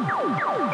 Woo!